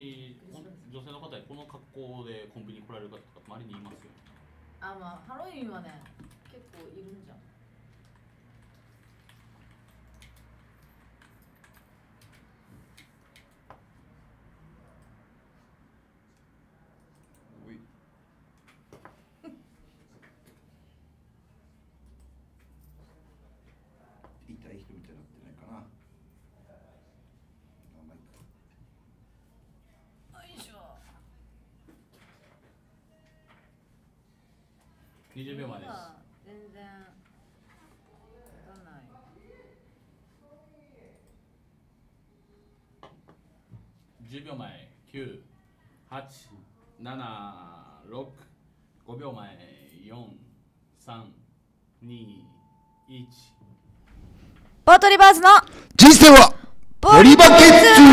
女性の方でこの格好でコンビニに来られる方とか周りにいますよあまあハロウィンはね結構いるんじゃんおい痛い人みたいになってないかなあまあいいかよいしょ20秒前です。今全然わかんない10秒前9 8 7 6 5秒前4 3 2 1ポートリバーズの人生はポリバケツ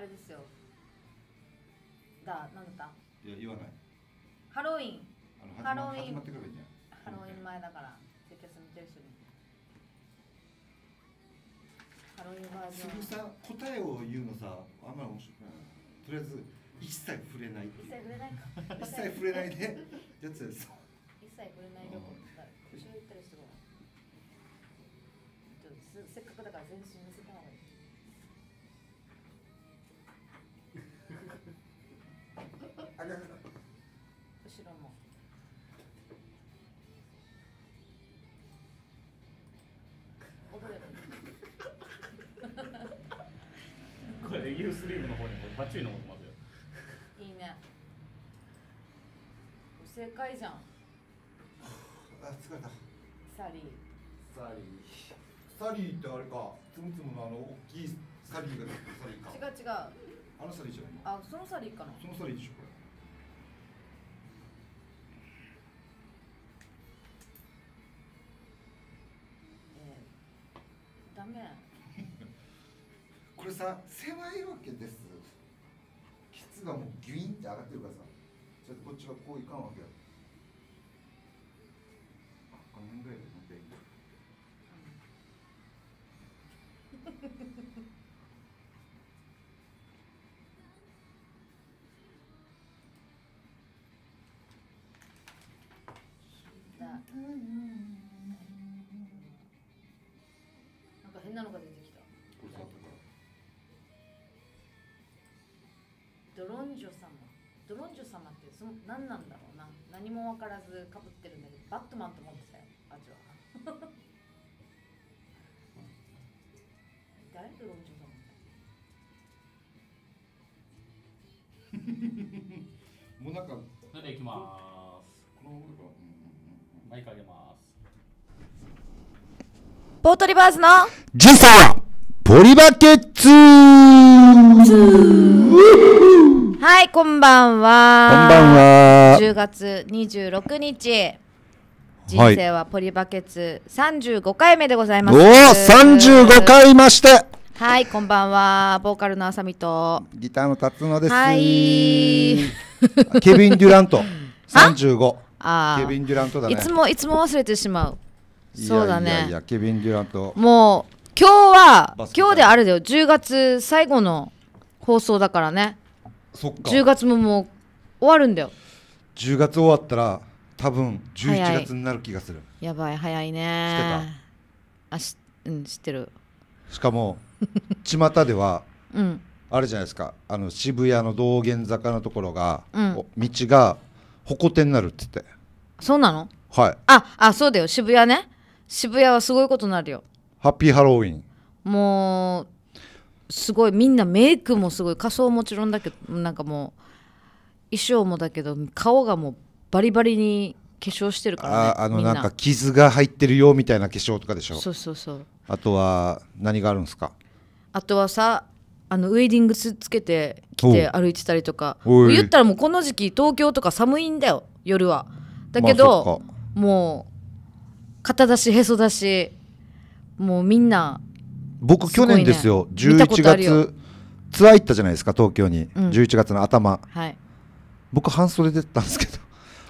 あれですよ。だなんだった？いや言わない。ハロウィン。ハロウィン。ハロウィン前だからツイキャス見てる人に。ハロウィンバージョン。すぐさ答えを言うのさあんまり面白くない。とりあえず一切触れない一切触れないか。一切触れないで。やつです一切触れない旅行だ後ろ行ったりするわせっかくだから全身見せこれユースリームの方にもバッチリ残ってますよいいね。正解じゃん。あ疲れた。サリー。サリー。サリーってあれか。つむつむのあの大きいサリーがサリーか。違う違う。あのサリーじゃないの？あそのサリーかな。そのサリーでしょこれ。えー、ダメこれさ狭いわけです。ケツがもうギュインって上がってるからさ。ちょっとこっちはこういかんわけよ。あこの辺ぐらいで。ドロンジョ様。ドロンジョ様ってその何なんだろうな。何も分からずかぶってるんだけどバットマンと思ってたよあじは。誰ドロンジョ様もうなんかそれでいきまこの上かすマイク上げます。ポートリバーズの人生はポリバケツはいこんばんは。こんばんは。10月26日。人はい。生はポリバケツ。35回目でございおます。お35回まして。はいこんばんは。ボーカルのあさみと。ギターの辰野です、はい。ケビン・デュラント。35あケビン・デュラントだね。いつもいつも忘れてしまう。そうだね。いやいやケビン・デュラント。もう今日は今日であれだよ。10月最後の放送だからねそっか。10月ももう終わるんだよ。10月終わったら多分11早い。月になる気がする。やばい早いね。あしうん知ってる。しかも 巷ではうん。あれじゃないですか。あの渋谷の道玄坂のところが、うん。お道が歩行天になるって言って。そうなの？はい。ああそうだよ。渋谷ね。渋谷はすごいことになるよ。ハッピーハロウィン。もうすごいみんなメイクもすごい仮装もちろんだけどなんかもう衣装もだけど顔がもうバリバリに化粧してるからねああのみな。んか傷が入ってるよみたいな化粧とかでしょ？そうそうそう。あとは何があるんですか？あとはさあのウェディングスつけてきて歩いてたりとか。言ったらもうこの時期東京とか寒いんだよ夜は。だけまあもう肩出しへそ出しもうみんな僕去年ですよ。見たこ11とあるよ。月。ツアー行ったじゃないですか東京に、うん。11月の頭。はい。僕半袖で行ったんですけど。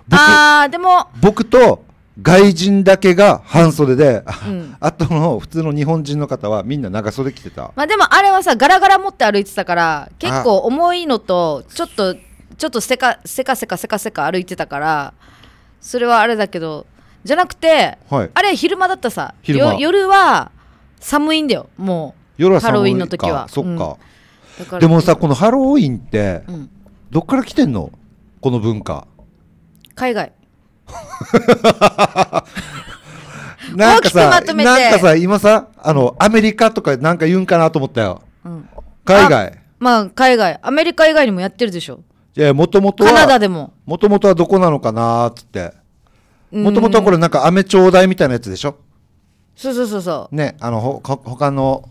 僕あーでも。僕と外人だけが半袖で、あうん。あとの普通の日本人の方はみんな長袖着てた。まあでもあれはさガラガラ持って歩いてたから結構重いのとちょっとちょっとせかせかせかせかせか歩いてたからそれはあれだけどじゃなくてはい。あれ昼間だったさ。昼間。よ夜は寒いんだよも夜は寒いかハロウィンの時は。そっか、だからでもさこのハロウィンってうん、どっから来てんの？この文化。海外。なんか大きくさまとめて。なんかさ今さあのアメリカとかなんか言うんかなと思ったよ。うん。海外。まあ海外。アメリカ以外にもやってるでしょ。いやもともとカナダはでも。もともとはどこなのかなーっつって。うん。もともとはこれなんか飴ちょうだいみたいなやつでしょ？そうそうそうそねあのほか他の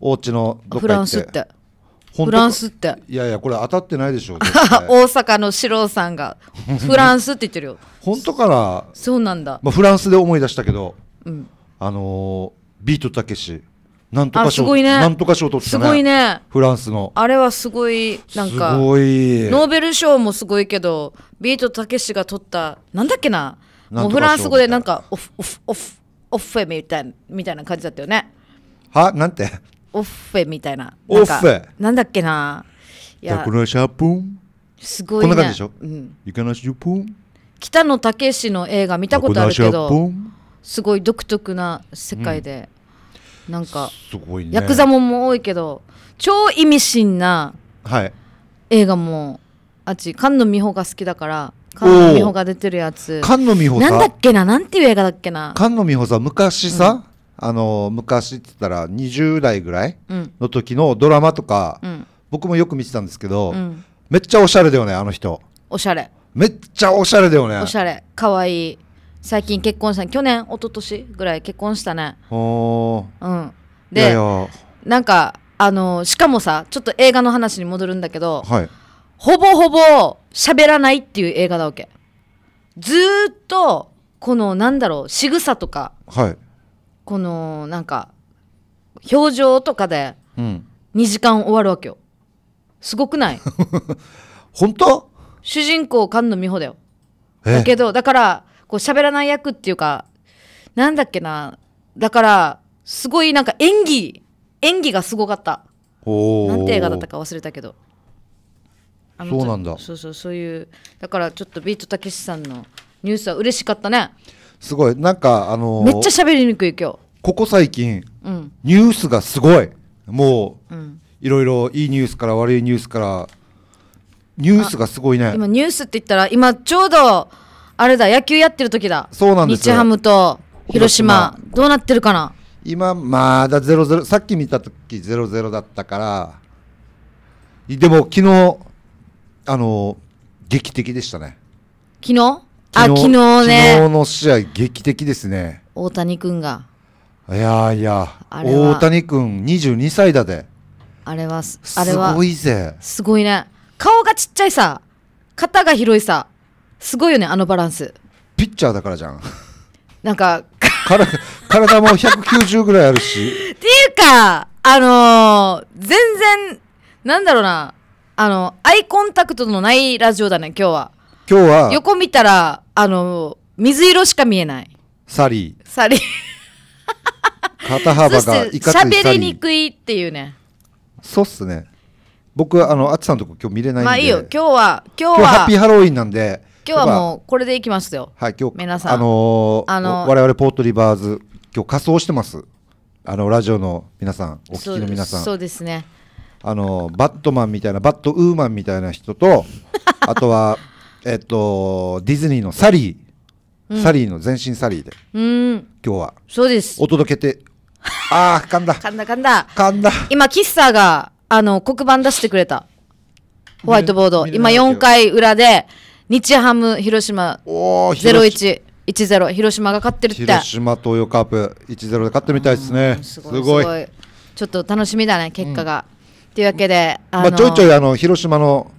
お家のうフラどっか行って。ンスって。フランスって。いやいやこれ当たってないでしょ絶 大対阪の四郎さんが。フランスって言ってるよ。本当かな、そうなんだ。まあ、フランスで思い出したけどうん。あのービートたけし。なんとか賞あすごいね。なんとか賞取ってたすねごいね。フランスの。あれはすごいなんかすごい。ノーベル賞もすごいけどビートたけしが取ったなんだっけな。もうフランス語でなんかオフオフオフオフェみたいみたいな感じだったよね。は？なんて？オフェみたいな。オフ。ェなんだっけな。いやタコラシャポン。すごいね。こんな感じでしょ？うん、いかなしゅポン。北野武の映画見たことあるけどン。すごい独特な世界で、なんかすごいね。ヤクザもんも多いけど超意味深なはい。映画もあっち菅野美穂が好きだから菅野美穂が出てるやつ。菅野美穂なんださっけな？なんていう映画だっけな？菅野美穂さ。昔さ、あの昔って言ったら20代ぐらいうん。の時のドラマとか、うん。僕もよく見てたんですけど、うん。めっちゃおしゃれだよねあの人。おしゃれ。めっちゃおしゃれだよね。おしゃれ。かわいい。最近結婚した去年一昨年ぐらい結婚したね。おー。うん。でや。なんかあのしかもさちょっと映画の話に戻るんだけどはいほぼほぼ喋らないっていう映画だわけ。ずーっとこのなんだろう仕草とかはい。このなんか表情とかでうん。2時間終わるわけよ。すごくない？本当？主人公菅野美穂だよ。え？だけどだからこう喋らない役っていうかなんだっけな。だからすごいなんか演技演技がすごかった。なんて映画だったか忘れたけどあのそうなんだ。そうそうそういうだからちょっとビートたけしさんのニュースは嬉しかったね。すごい。なんかあのーめっちゃ喋りにくい今日。ここ最近うん。ニュースがすごい。もううん。いろいろいいニュースから悪いニュースからニュースがすごいね。今ニュースって言ったら今ちょうどあれだ野球やってる時だ。そうなんです。日ハムと広島。広どうなってるかな？今まだ0-0さっき見た時0-0だったから。でも昨日あの劇的でしたね。昨日？あ昨日ね。昨日の試合劇的ですね。大谷君が。いやーいや大谷君22歳だで。あれはすすあれは。ごいぜ。すごいね。顔がちっちゃいさ。肩が広いさ。すごいよねあのバランス。ピッチャーだからじゃん。なんか 体体も190ぐらいあるし。っていうかあのー全然なんだろうなあのアイコンタクトのないラジオだね今日は。今日は横見たらあの水色しか見えない。サリサリー。肩幅がいかついサ喋りリーにくいっていうね。そうっすね。僕はあのあつさんのとこ今日見れないんで。まあいいよ。今日は今日今日ハはッピーハロウィンなんで。今日はやっもうこれでいきますよ。ぱはい今日皆さん。あのーあの我々ポートリバーズ今日仮装してます。あのラジオの皆さんお聞きの皆さん。そうそうですねあのバットマンみたいなバットウーマンみたいな人と あとはえっとディズニーのサリー、サリーの全身サリーで。うーん。今日は。そうです。お届けて。あー噛んだ。噛んだ噛んだ。噛んだ。今キッサーがあの黒板出してくれた。ホワイトボード。今見れ見れないけど4回裏で日ハム広島おお広島。0110広島が勝ってるって。広島東洋カープ1-0で勝ってみたいですね。すごい。ちょっと楽しみだね結果が、というわけであのまあ、ちょいちょいあの広島の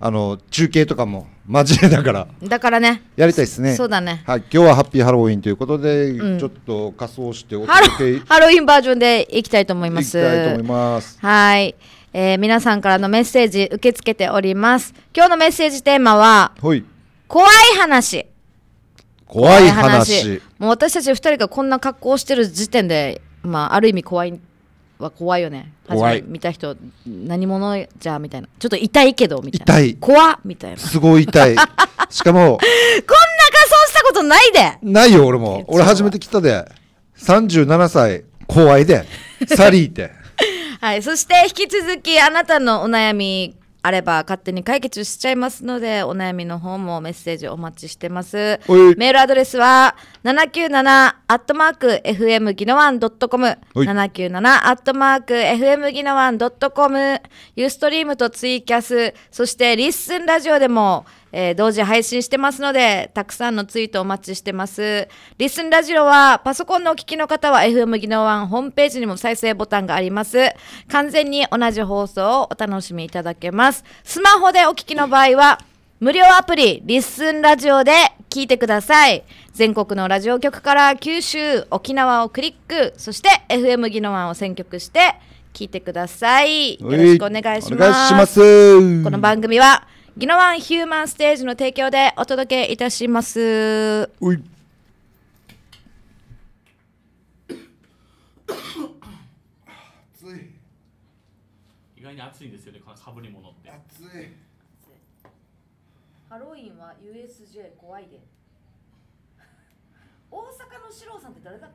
あの中継とかも交えながらだからね。やりたいですね。そうだね。はい、今日はハッピーハロウィンということで、うん。ちょっと仮装してお届け。い きハロウィンバージョンでいきたいと思います。たいと思います。はい、えー皆さんからのメッセージ受け付けております。今日のメッセージテーマははい、怖い話。怖い話。もう私たち二人がこんな格好をしてる時点でまあある意味怖いは怖いよね見た人何者じゃみたいなちょっと痛いけどみたいな痛い怖っみたいなこんなすごい痛い。しかも、仮装したことないでないよ、俺も。俺初めて来たで。37歳、怖いで。サリーって。はい、そして引き続きあなたのお悩みあれば勝手に解決しちゃいますのでお悩みの方もメッセージお待ちしてます。メールアドレスは797アットマーク FM ギノワンドットコム。おい。797アットマーク FM ギノワンドットコム。ユーストリームとツイキャスそしてリッスンラジオでもえー同時配信してますので、たくさんのツイートお待ちしてます。リッスンラジオは、パソコンのお聞きの方は FM ギノワンホームページにも再生ボタンがあります。完全に同じ放送をお楽しみいただけます。スマホでお聞きの場合は、無料アプリ、リッスンラジオで聞いてください。全国のラジオ局から九州、沖縄をクリック、そして FM ギノワンを選曲して聞いてください。よろしくお願いします。お願いします。この番組はギノワンヒューマンステージの提供でお届けいたします。おい。暑い。意外に暑いんですよねこのかぶり物って暑い。ハロウィンは USJ 怖いで。大阪の四郎さんって誰だっ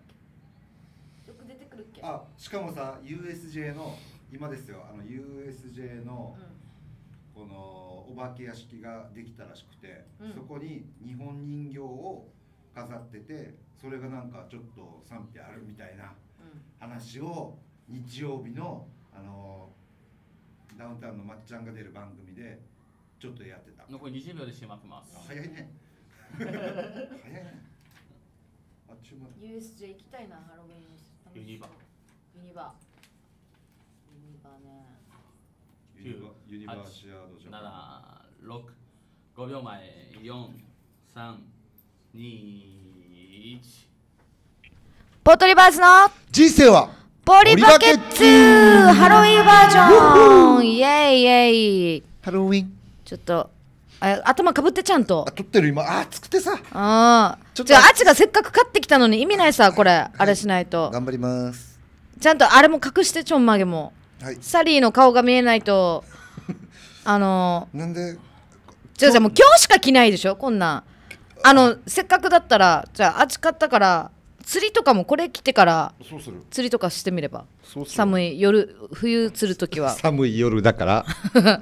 け？よく出てくるっけ？あ、しかもさ、USJ の今ですよ。あの USJ のこのお化け屋敷ができたらしくて、うんそこに日本人形を飾ってて、それがなんかちょっと賛否あるみたいな話を日曜日のあのダウンタウンのまっちゃんが出る番組でちょっとやってた。残り20秒で閉まってます早いね。早いね。あっちゅう間 USJ 行きたいな、ハロウィン。ユニバユニバ。ユニバね。ユニバーシアードジャパン。765秒前4321ポートリバーズの人生はポリバケッツハロウィンバージョンイェイイェイハロウィン。ちょっとあ頭かぶってちゃんとあ、撮ってる今。あ、暑くてさ。あちょっとじゃああっちがせっかく買ってきたのに意味ないさこれあれしないと頑張ります。ちゃんとあれも隠してちょんまげもはい。サリーの顔が見えないと あのなんで、じゃあじゃあもう今日しか着ないでしょ？こんなんあのせっかくだったらじゃああっち買ったから釣りとかもこれ着てから。釣りとかしてみれば。寒い夜冬釣るときは 寒い夜だから。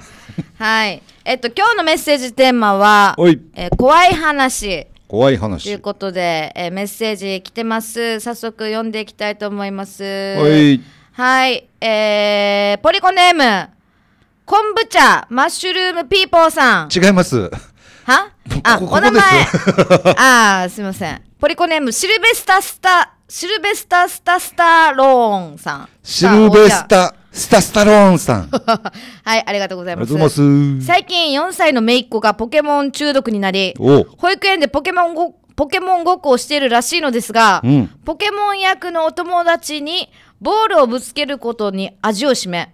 はいえっと今日のメッセージテーマは。えー怖い話怖いという話。ことで、えーメッセージ来てます早速読んでいきたいと思いますはい。はいえー、ポリコネーム昆布茶マッシュルームピーポーさん。違います。は？あここお名前。こあーすいません。ポリコネームシルベスタスタシルベスタスタスタローンさん。シルベスタ、スタスタローンさん。あ はいありがとうございりますます。最近4歳の姪っ子がポケモン中毒になりお。保育園でポケモンごポケモンごっこをしているらしいのですが、うん。ポケモン役のお友達にボールをぶつけることに味を占め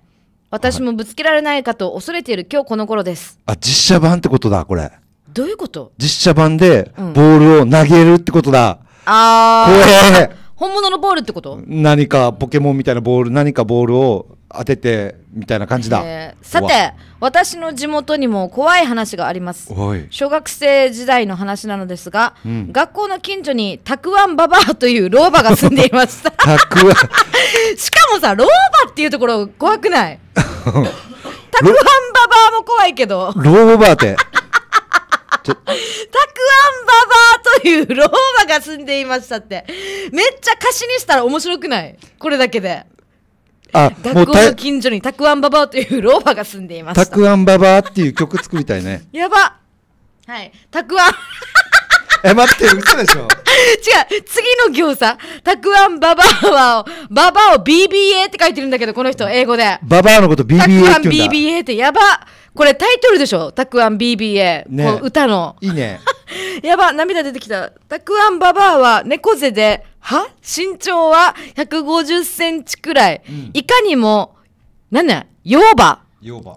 私もぶつけられないかと恐れている今日この頃ですあ、実写版ってことだ、これ。どういうこと？実写版でうんボールを投げるってことだ。あ怖え。本物のボールってこと、何かポケモンみたいなボール、何かボールを当ててみたいな感じだ。えーさて私の地元にも怖い話があります。小学生時代の話なのですが、うん。学校の近所にたくあんババアという老婆が住んでいました。たくあん。しかもさ老婆っていうところ怖くない？たくあんババアも怖いけど。ローバーって？たくあんババアという老婆が住んでいましたって。めっちゃ歌詞にしたら面白くない？これだけであも学校うたの近所にたくあんババアという老婆が住んでいました。たくあんババアっていう曲作りたいね。やば。はい。たくあん。え待って嘘でしょ？違う。次の行さ。たくあんババアはババアを BBA って書いてるんだけどこの人英語で。ババアのことたく BBA あんって言うんだ。BBA って。やば。これタイトルでしょ？たくあん BBA、ね。この歌の。いいね。やば。涙出てきた。たくあんババアは猫背では？身長は150センチくらい、ん。いかにもなんだ妖婆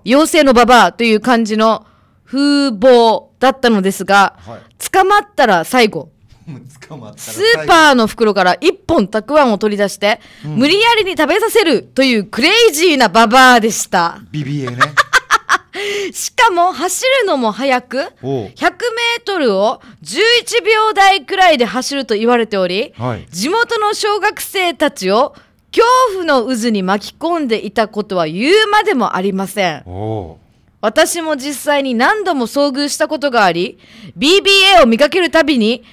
妖精のババアという感じの風貌だったのですが、はい。捕まったら最後。スーパーの袋から一本たくあんを取り出して、無理やりに食べさせるというクレイジーなババアでした。BBA ね しかも走るのも速く、おう100メートルを11秒台くらいで走ると言われており、はい地元の小学生たちを恐怖の渦に巻き込んでいたことは言うまでもありません。私も実際に何度も遭遇したことがあり、BBA を見かけるたびに、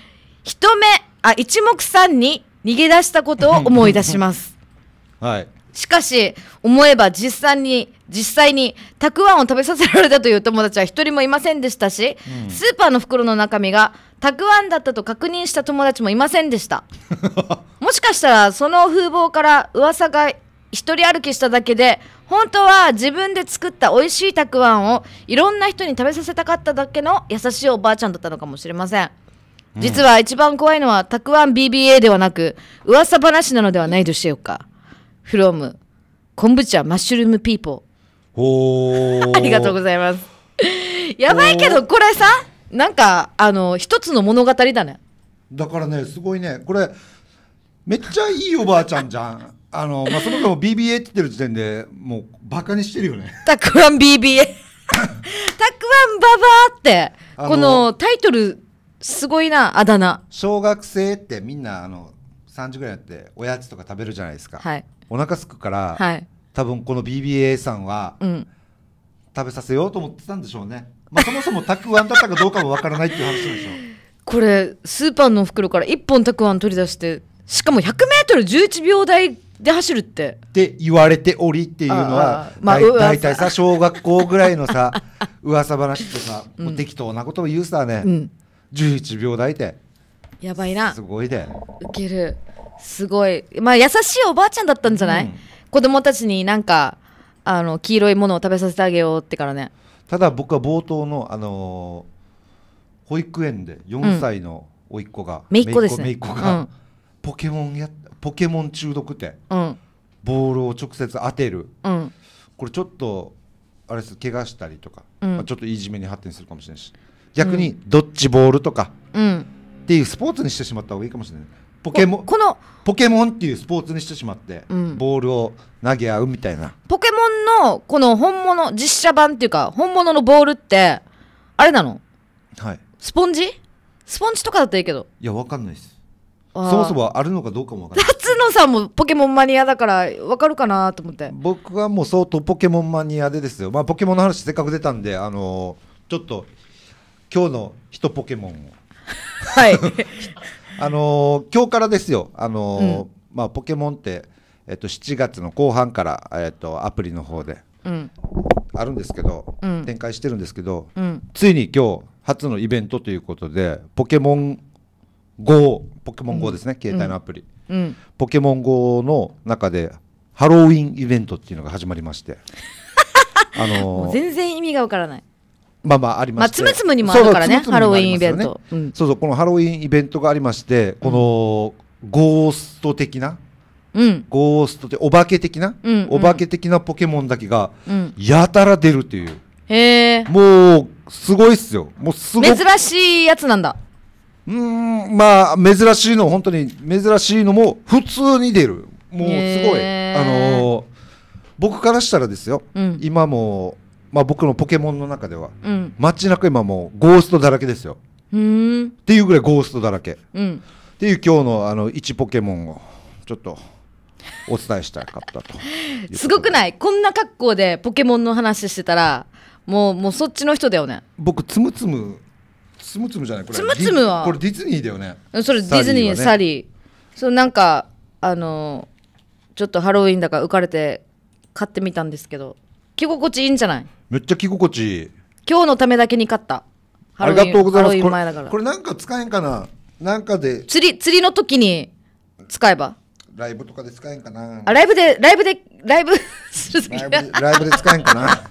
一目、あ、一目散に逃げ出したことを思い出します。はいしかし、思えば実際に、実際に、たくあんを食べさせられたという友達は一人もいませんでしたし、スーパーの袋の中身が、たくあんだったと確認した友達もいませんでした。もしかしたら、その風貌から噂が一人歩きしただけで、本当は自分で作った美味しいたくあんをいろんな人に食べさせたかっただけの優しいおばあちゃんだったのかもしれません。実は一番怖いのはたくあん BBA ではなく噂話なのではないでしょうか。From 昆布茶マッシュルームピーポおー。ありがとうございます。やばいけどこれさ、なんかあの一つの物語だね。だからねすごいねこれめっちゃいいおばあちゃんじゃんあのまあそもそも BBA って言ってる時点でもうバカにしてるよねたくあん BBA。たくあんババアってこのタイトルすごいなあだ名。小学生ってみんなあの3時ぐらいになっておやつとか食べるじゃないですか、はいお腹すくから、はい。多分この BBA さんはうん。食べさせようと思ってたんでしょうね、まあ、そもそもたくあんだったかどうかもわからないっていう話でしょ これスーパーの袋から1本たくあん取り出してしかも 100m11 秒台で走るって。って言われておりっていうのあはあまあさ小学校ぐらいのさ 噂話ってさ、もう適当なことを言うさね、うん。11秒台で。やばいな。すごいで。ウケるすごい。まあ優しいおばあちゃんだったんじゃない、うん。子供たちになんかあの黄色いものを食べさせてあげようってからね。ただ僕は冒頭の、あのー保育園で4歳の甥っ子が、姪っ子ですね。子が、うん。ポケモンやポケモン中毒ってうん。ボールを直接当てる。うん。これちょっとあれです怪我したりとか、うん。まあちょっといじめに発展するかもしれないし逆にドッジボールとかうん。っていうスポーツにしてしまった方がいいかもしれないポケモン。この。ポケモンっていうスポーツにしてしまって、うん。ボールを投げ合うみたいな。ポケモンのこの本物実写版っていうか本物のボールってあれなの？はい。スポンジ？スポンジとかだったらいいけど。いやわかんないです。そもそもあるのかどうかもわかんない。辰野さんもポケモンマニアだからわかるかなと思って。僕はもう相当ポケモンマニアでですよ。まあポケモンの話せっかく出たんであのーちょっと今日の一ポケモンを。はい あのー今日からですよ。あのーうん。まあポケモンってえっと7月の後半からえっとアプリの方でうん。あるんですけど、うん。展開してるんですけど、うん。ついに今日初のイベントということでポケモン GO ポケモン GO ですね、携帯のアプリ、うん。ポケモン GO の中でハロウィンイベントっていうのが始まりまして。あのー全然意味がわからないまあまあありまして。まあつむつむにもあるからねそうそうつむつむにもありますよハロウィンイベント。うん。そうそうこのハロウィンイベントがありましてこのゴースト的なうん。ゴースト的お化け的な、うんうん。お化け的なポケモンだけがうん。やたら出るっていう。へえ。もうすごいっすよ。もうすごく。珍しいやつなんだ。うーんまあ珍しいの本当に珍しいのも普通に出る。もうすごい。あのー僕からしたらですよ、うん。今もう、まあ、僕のポケモンの中ではうん。街中今もうゴーストだらけですよ。っていうぐらいゴーストだらけ。っうん。ていう今日のあの1ポケモンをちょっとお伝えしたかったと すごくいない？こんな格好でポケモンの話してたらもうもうそっちの人だよね。僕つむつむつむつむじゃないこれ。つむつむは？ディこれディズニーだよね。それディズニーササリー,、そうなんかあのちょっとハロウィンだから浮かれて買ってみたんですけど着心地いいんじゃない？めっちゃ着心地いい。今日のためだけに買った。ハありがとうございます。これこれなんか使えんかな？なんかで。釣り釣りの時に使えば？ライブとかで使えんかな？あライブでライブでライブ する時ライブでライブで使えんかな？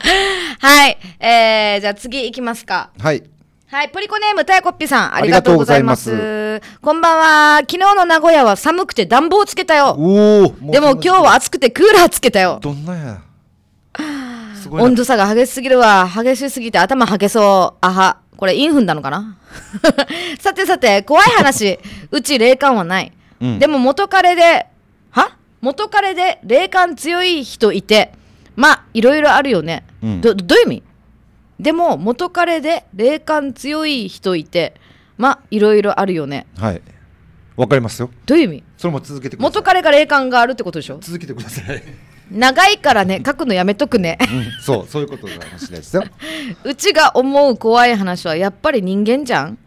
はい。えー、じゃあ次行きますか。はい。はい、ポリコネームたやこっぴさん、ありがとうございま。ざいます。こんばんは。昨日の名古屋は寒くて暖房つけたよ。おおでも今日は暑くてクーラーつけたよ。どんなやすごいな温度差が激しすぎるわ。激しすぎて頭はげそう。あは。これインフンなのかな？さてさて、怖い話。うち霊感はない。うんでも元彼で、は？元彼で霊感強い人いて、まあ、いろいろあるよね。うんど、どういう意味？でも元彼で霊感強い人いて、まあ、いろいろあるよね。はいわかりますよどういう意味？それも続けてください元彼が霊感があるってことでしょ？続けてください、長いからね、書くのやめとくね。うん、そうそういうことかもしれないですよ。うちが思う怖い話はやっぱり人間じゃん。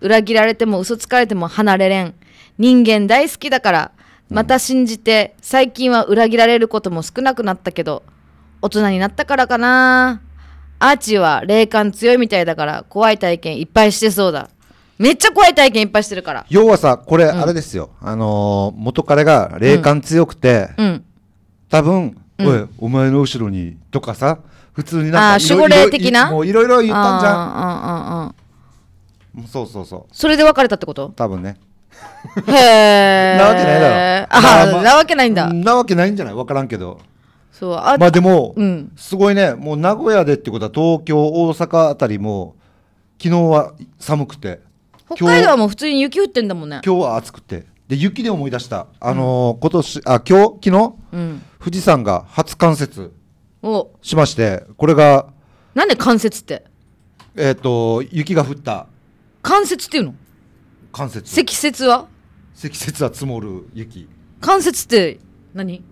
裏切られても嘘つかれても離れれん。人間大好きだからまた信じて最近は裏切られることも少なくなったけど大人になったからかな。アーチーは霊感強いみたいだから怖い体験いっぱいしてそうだ。めっちゃ怖い体験いっぱいしてるから。要はさこれあれですよ、あのー元彼が霊感強くて、うん多分、うん。おいお前の後ろにとかさ普通になんか守護霊的な？もういろいろ言ったんじゃん。そうそうそう。それで別れたってこと？多分ね。へえ なわけないだろ。あまあまあなわけないんだ。なわけないんじゃない？分からんけど。そうあ、まあでも、うん。すごいね。もう名古屋でってことは東京大阪あたりも昨日は寒くて。北海道はもう普通に雪降ってんだもんね。今日は暑くて。で雪で思い出した。あのー今年あ今日昨日？うん富士山が初冠雪お。しましてこれがなんで関節って？えっ、と雪が降った。関節っていうの？冠雪積雪は？積雪は積もる雪。関節って何？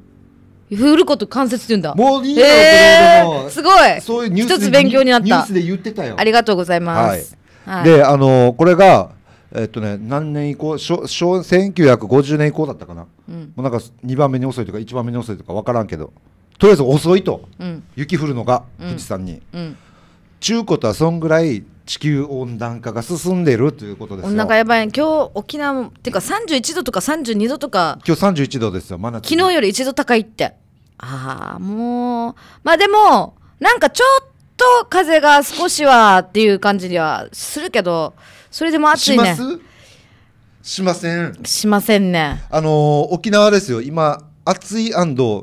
降ること関節って言うんだ。もういいだろうえー、すごい。そういうニュースで一つ勉強になった。ニュースで言ってたよ。ありがとうございます、はい。であのこれがえっとね何年以降小小1950年以降だったかな、うん。もうなんか2番目に遅いとか1番目に遅いとか分からんけど。とりあえず遅いと。うん。雪降るのがうん。富士山に、うん。中古とはそんぐらい地球温暖化が進んでるということですよ。お腹やばい。今日沖縄もっていうか31度とか32度とか。今日31度ですよ真夏日昨日より1度高いって。ああもう。まあでもなんかちょっと風が少しはっていう感じにはするけどそれでも暑いね。します？しません。しませんね。あのー沖縄ですよ。今暑い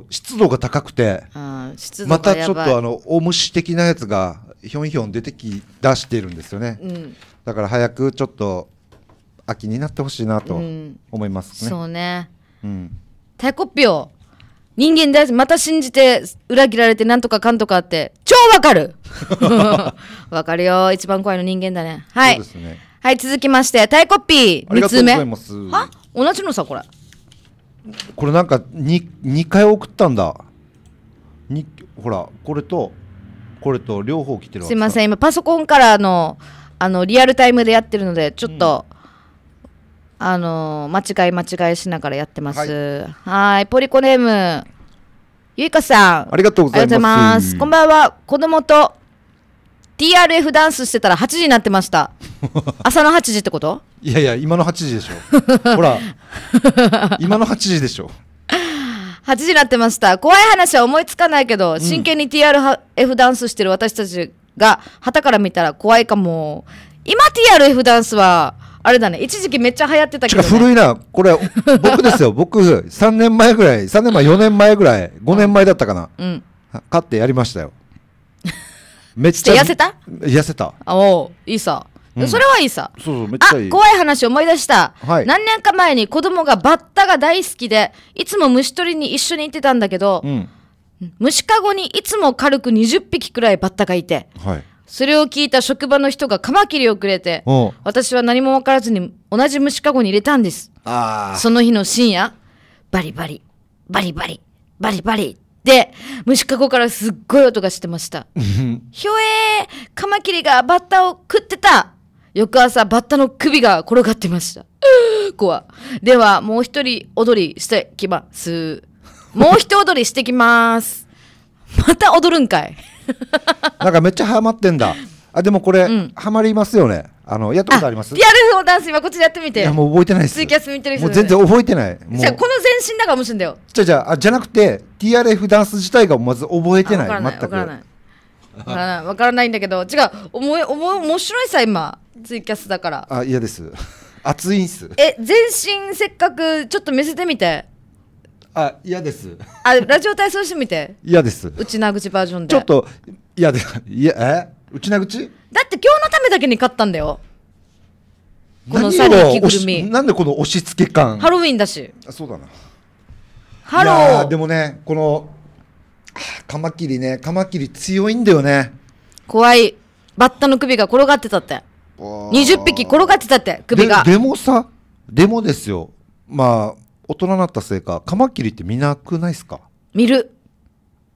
湿度が高くてうんまたちょっとあのお虫的なやつがひょんひょん出てき出しているんですよね、うん。だから早くちょっと秋になってほしいなとうん。思いますね、そうね。うん。タイコッピオ人間大好きまた信じて裏切られてなんとかかんとかって。超わかる。わかるよ。一番怖いの人間だね。はい。そうですねはい続きましてタイコッピー2ありがとう通目ございます。は？同じのさこれ。これなんか 2, 2回送ったんだ。にほらこれとこれと両方来てるわすいませんん今パソコンからのあのリアルタイムでやってるのでちょっと、あの間違い間違いしながらやってます。はーいポリコネームゆいかさん。ありがとうございます。ありがとうございます。こんばんは。子供と TRF ダンスしてたら8時になってました。朝の8時ってこと？いやいや今の8時でしょ。ほら。今の8時でしょ。8時になってました。怖い話は思いつかないけど、真剣に TRF ダンスしてる私たちが旗から見たら怖いかも。今 TRF ダンスはあれだね。一時期めっちゃ流行ってたちけど、ね、か古いな。これ僕ですよ。僕3年前ぐらい3年前4年前ぐらい5年前だったかな、うん。買ってやりましたよめっちゃ痩せた？痩せた。あおういいさ、うん。それはいいさ。そうそうめっあちゃいい。怖い話思い出した、はい。何年か前に子供がバッタが大好きでいつも虫取りに一緒に行ってたんだけど、うん。虫かごにいつも軽く20匹くらいバッタがいてはい。それを聞いた職場の人がカマキリをくれて私は何も分からずに同じ虫かごに入れたんです。あその日の深夜バリバリバリバリバリバリで虫かごからすっごい音がしてました。ひょえーカマキリがバッタを食ってた。翌朝バッタの首が転がってました。怖。ではもう一人踊りしてきます。もう一踊りしてきます。また踊るんかい。なんかめっちゃハマってんだ。あでもこれ、ん。ハマりますよねあのやったことあります？い TRF ダンス今こっちでやってみて。やもう覚えてないです。ツイキャス見てる人もう全然覚えてない。もうじゃあこの全身だから面白いんだよ。じゃあじゃああじゃなくて TRF ダンス自体がまず覚えてないあわからない全くわからないわからないわからないんだけど違う思い思い面白いさ今ツイキャスだからあ嫌です熱いんすえ全身せっかくちょっと見せてみてあ嫌ですあラジオ体操してみて嫌です内な口バージョンでちょっと嫌でいやえ内な口？だって今日のためだけに買ったんだよ。このサリー着ぐるみ。なんでこの押し付け感？ハロウィンだし。あそうだな。ハロー。ーでもねこのあカマキリねカマキリ強いんだよね。怖い。バッタの首が転がってたって。20匹転がってたって首が。ででもさでもですよ。まあ大人になったせいかカマキリって見なくないですか？見る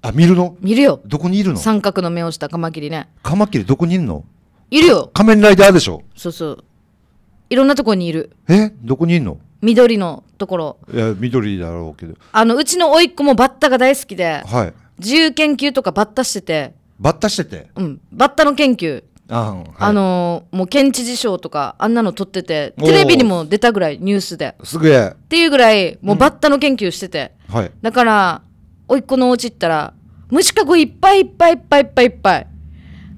あ見るの？見るよ。どこにいるの？三角の目をしたカマキリね。カマキリどこにいるの？いるよ。仮面ライダーでしょ？そうそう。いろんなとこにいる。え？どこにいるの？緑のところ。いや緑だろうけど。あのうちの甥っ子もバッタが大好きではい。自由研究とかバッタしてて。バッタしてて？うん。バッタの研究。あ、はい、あのーもう県知事賞とかあんなの取っててテレビにも出たぐらいニュースで。すげえ。っていうぐらいもうバッタの研究してて、はい。だから甥っ子のお家行ったら虫かごいっぱいいっぱいいっぱいいっぱい。いっぱい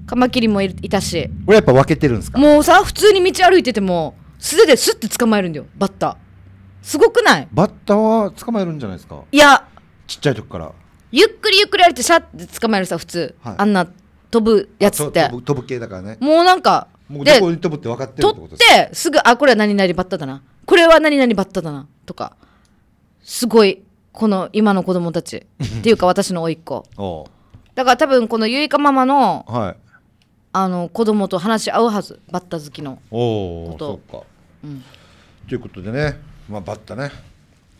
カマキリもいいたし。これやっぱ分けてるんですか？もうさ普通に道歩いてても素手ですって捕まえるんだよ。バッタ。すごくない？バッタは捕まえるんじゃないですか？いや。ちっちゃい時から。ゆっくりゆっくり歩いてシャッて捕まえるさ普通、はい。あんな飛ぶやつって。と飛ぶ系だからね。もうなんかもうでどこに飛ぶって分かってるってことですてすぐあこれは何々バッタだな。これは何々バッタだな。とか。すごいこの今の子供たちっていうか私の甥っ子。だから多分このゆいかママのはい。あの子供と話し合うはず。バッタ好きのおおこと。そうか、うん。ということでね。まあバッタね、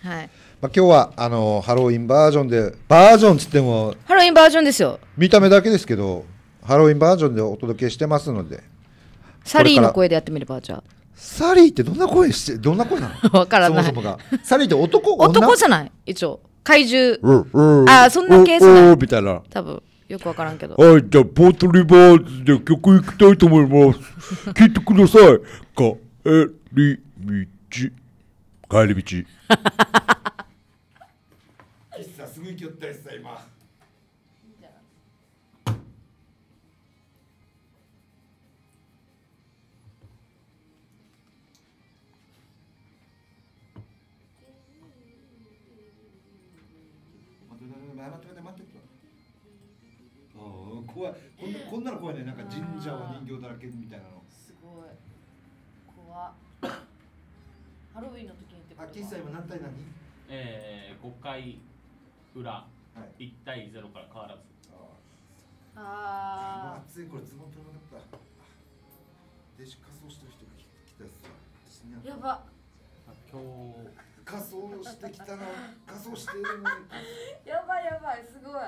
はい。まあ、今日はあのハロウィンバージョンでバージョンっつってもハロウィンバージョンですよ。見た目だけですけどハロウィンバージョンでお届けしてますので。サリーの声でやってみればじゃサリーってどんな声してどんな声なの？あ わからない。そもそもが。サリーって男女？男じゃない。一応。怪獣。うんうんあーそんなケースない。みたいな。多分よくわからんけど。はい、じゃあ、ポートリバーズで曲いきたいと思います。聞いてください。帰り道。帰り道。すぐ行きよったやつさ今怖い。こんなこんなの怖いね。なんか神社は人形だらけみたいなの。すごい。怖ハロウィンの時にってあ喫茶今何対何？えー、5回裏、はい。1対0から変わらず。あ暑い。これズボン取れなかった。弟子仮装してる人が来たやつさ。やば。まあ今日仮装してきたの 仮装してるのに。やばいやばい。すごい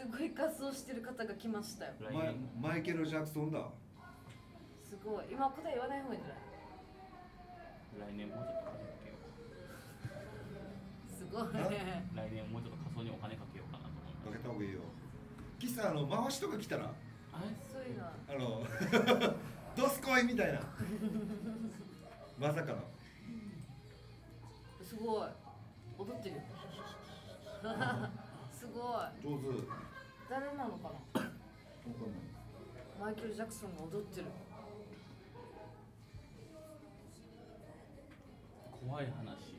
すごい仮装してる方が来ましたよ。来ママイケル・ジャクソンだ。すごい。今答え言わない方がいいんじゃない？来年もうちょっと金かけよう。すごい。来年もうちょっと仮装にお金かけようかなと思いますかけた方がいいよ。喫茶あの回しとか来たら？あれ？そういうの。はあの ドスコイみたいな。まさかの。すごい。踊ってる すごい。上手誰なのかな？マイケル・ジャクソンが踊ってる。怖い話。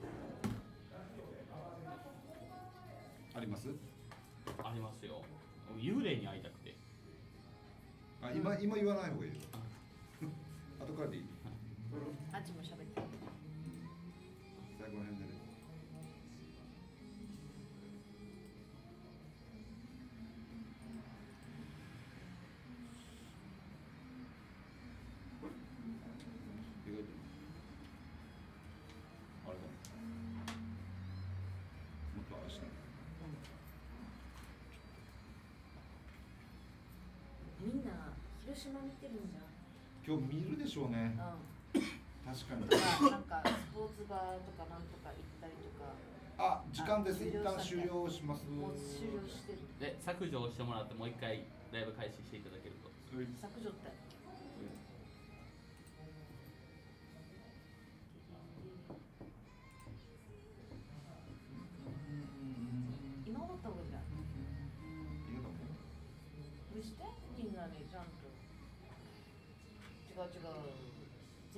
あります？ありますよ。幽霊に会いたくて。あ今今言わない方がいいよ。後からでいい。あっちも喋って。最後の辺でね島見てるんじゃん今日見るでしょうね。確かに。なんかスポーツバーとかなんとか行ったりとか。あ時間です。あ一旦終了します。もう終了してる。で削除をしてもらってもう一回ライブ開始していただけると。削除って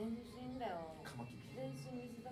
全身だよ。カマキリ。全身見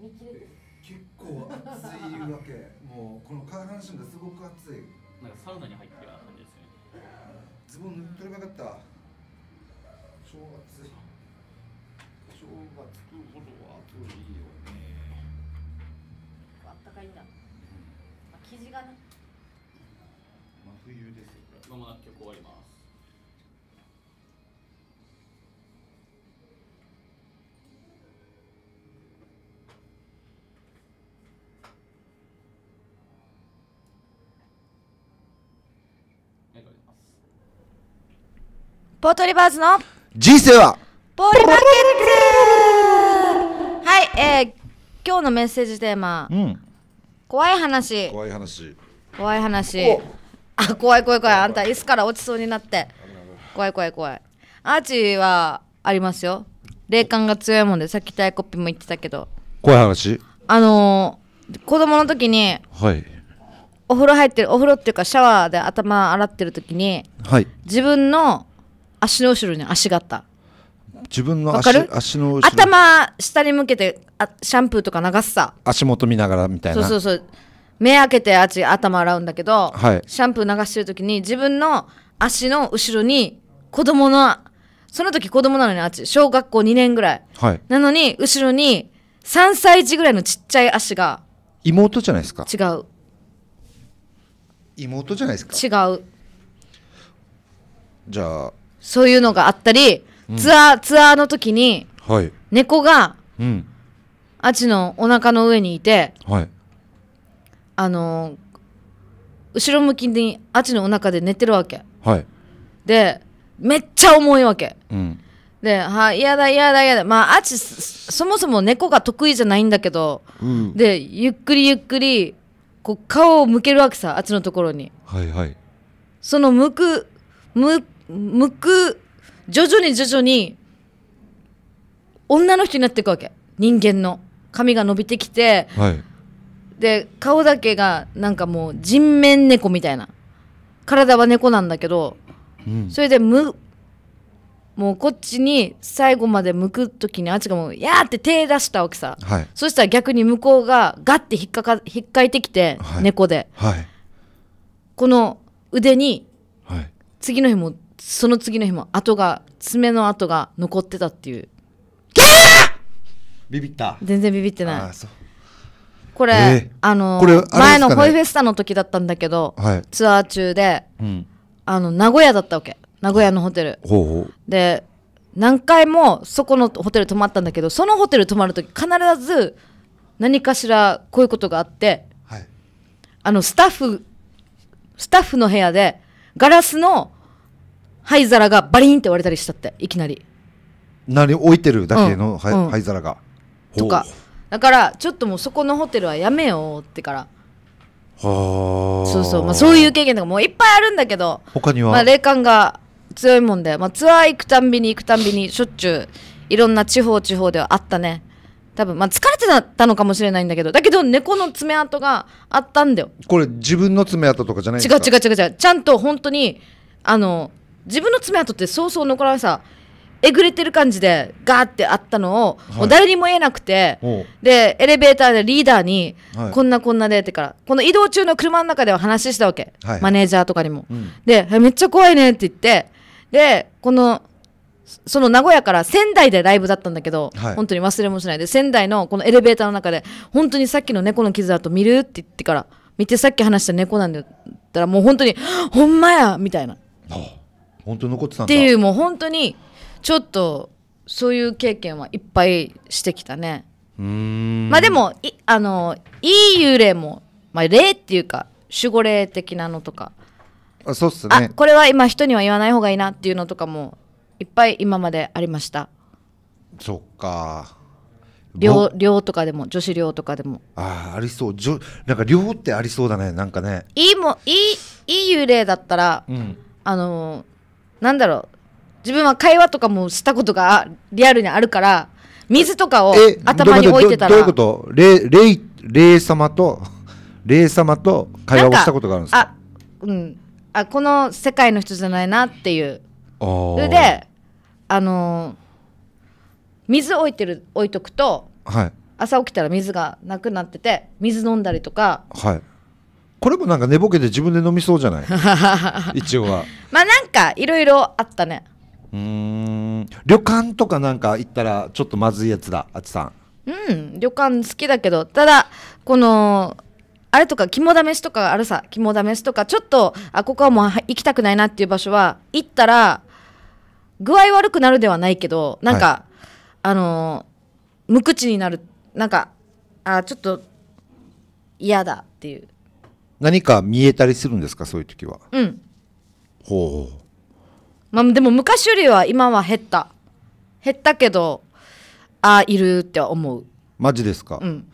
見切れてる。結構暑いわけ。もうこの下半身がすごく暑い。なんかサウナに入ってるような感じですね。ズボン脱っとればよかった正月。正月ほどは暑いよね。あったかいんだ、まあ、生地がね。真冬ですよ。これまもなく曲終わりますポートリバーズの人生は？ポーリマーケットはい、えー、今日のメッセージテーマ。うん。怖い話。怖い話。怖い話。あ怖い怖い怖い。あんた椅子から落ちそうになって。怖い怖い怖い。アーチーはありますよ。霊感が強いもんでさっきタイコピも言ってたけど。怖い話？あのー、子供の時にはい。お風呂入ってるお風呂っていうかシャワーで頭洗ってる時にはい。自分の足の後ろに足があった。自分の足足の後ろ頭下に向けてあシャンプーとか流すさ。足元見ながらみたいな。そうそうそう。目開けてあっち頭洗うんだけど、はい。シャンプー流してる時に自分の足の後ろに子供のその時子供なのにあっち小学校2年ぐらい。はい。なのに後ろに3歳児ぐらいのちっちゃい足が。妹じゃないですか？違う。妹じゃないですか？違う。じゃあそういうのがあったり、ツアーツアーの時にはい。猫がうん。あっちのお腹の上にいてはい。あのー後ろ向きにあっちのお腹で寝てるわけ。はい。でめっちゃ重いわけ。うん。で、は嫌だ嫌だ嫌だ。まあ、あっち、そそもそも猫が得意じゃないんだけど、うん。で、ゆっくりゆっくり、こう、顔を向けるわけさ、あっちのところに。はいはい。その向く、む、向く、徐々に徐々に、女の人になっていくわけ。人間の。髪が伸びてきて、はいで、顔だけが、なんかもう、人面猫みたいな。体は猫なんだけど、うんそれでむもうこっちに最後まで向く時にあっちがもう「やー!」って手出したわけさはいそしたら逆に向こうがガッて引っかか引っかいてきて、はい猫ではいこの腕にはい次の日もその次の日も跡が爪の跡が残ってたっていう。ビビった。全然ビビってあないこれ、えーあの前のホイフェスタの時だったんだけど、はい。ツアー中でうん。あの名古屋だったわけ。名古屋のホテル。で何回もそこのホテル泊まったんだけどそのホテル泊まるとき必ず何かしらこういうことがあってはい。あのスタッフスタッフの部屋でガラスの灰皿がバリンって割れたりしたっていきなり。何置いてるだけのはいうんうん。灰皿が。とか。だからちょっともうそこのホテルはやめようってから。はあ。そうそう、まあ、そういう経験とかもういっぱいあるんだけど他には、まあ、霊感が強いもんで、まあ、ツアー行くたんびに行くたんびにしょっちゅういろんな地方地方ではあったね。多分まあ疲れてたのかもしれないんだけどだけど猫の爪痕があったんだよ。これ自分の爪痕とかじゃないん違う違う違う違う。ちゃんと本当にあの自分の爪痕ってそうそう残らないさえぐれてる感じでガーってあったのを、はい。もう誰にも言えなくてでエレベーターでリーダーに、はい。こんなこんなでってからこの移動中の車の中では話したわけ、はい。マネージャーとかにも、うん。でえめっちゃ怖いねって言ってでこのその名古屋から仙台でライブだったんだけど、はい。本当に忘れもしないで仙台のこのエレベーターの中で本当にさっきの猫の傷跡見るって言ってから見てさっき話した猫なんだったらもう本当にほんまやみたいな。っ本当に残ってたんだ。ていうもう本当にちょっとそういう経験はいっぱいしてきたね。うーん。まあでもいあのいい幽霊も、まあ、霊っていうか守護霊的なのとか、あそうっすあねこれは今人には言わない方がいいなっていうのとかもいっぱい今までありました。そっか。寮寮とかでも女子寮とかでも。あーありそう。じょなんか寮ってありそうだねなんかね。いいもいいいい幽霊だったらうん。あのなんだろう。自分は会話とかもしたことがあリアルにあるから水とかを頭に置いてたら。どういうこと？霊霊霊様と霊様と会話をしたことがあるんですか？あうん。あこの世界の人じゃないなっていう。それであのー水置いてる置いとくとはい。朝起きたら水がなくなってて水飲んだりとかはいこれもなんか寝ぼけて自分で飲みそうじゃない？一応は。まあなんかいろいろあったね。うーん。旅館とかなんか行ったらちょっとまずいやつだあちさん。うん旅館好きだけどただこのあれとか肝試しとかあるさ肝試しとかちょっとあここはもうは行きたくないなっていう場所は行ったら具合悪くなるではないけどなんか、あのー無口になる。なんかあちょっと嫌だっていう何か見えたりするんですか？そういう時は。うん。ほうまあでも昔よりは今は減った。減ったけどあいるって思う。マジですか、うん。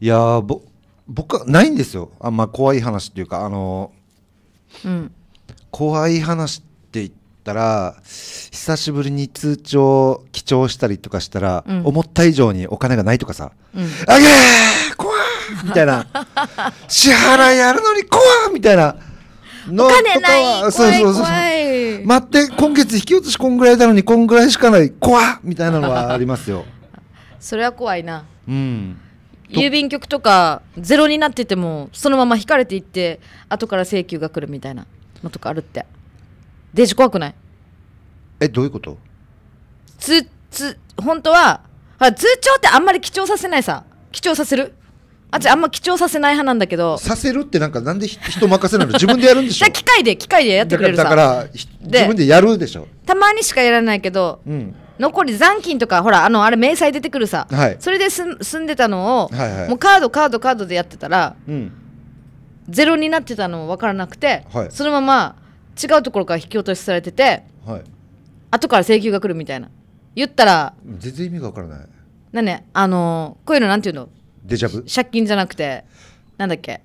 いやーぼ僕はないんですよ。あんま怖い話っていうかあのうん。怖い話って言ったら久しぶりに通帳記帳したりとかしたら、うん。思った以上にお金がないとかさ。うん「あげー!」みたいな「支払いあるのに怖ー!」みたいな。のお金ないそうそうそう。待って今月引き落としこんぐらいなのにこんぐらいしかない。怖っみたいなのはありますよ。それは怖いな。うん。と郵便局とかゼロになっててもそのまま引かれていって後から請求が来るみたいなのとかあるって。デジ怖くない？えどういうこと？つつ本当は通帳ってあんまり記帳させないさ。記帳させる？あっちあんま記帳させない派なんだけど。させるってなんかなんでひ人任せなの？自分でやるんでしょ？じゃあ機械で機械でやってくれるさ。だから自分でやるでしょ？たまにしかやらないけどうん。残り残金とかほらあのあれ明細出てくるさ、はい。それですん住んでたのを、はいはい。もうカードカードカードでやってたらうん。ゼロになってたのも分からなくて、はい。そのまま違うところから引き落としされててはい。後から請求が来るみたいな。言ったら全然意味がわからない。なんねあのーこういうのなんていうの？デジャブ？借金じゃなくてなんだっけ？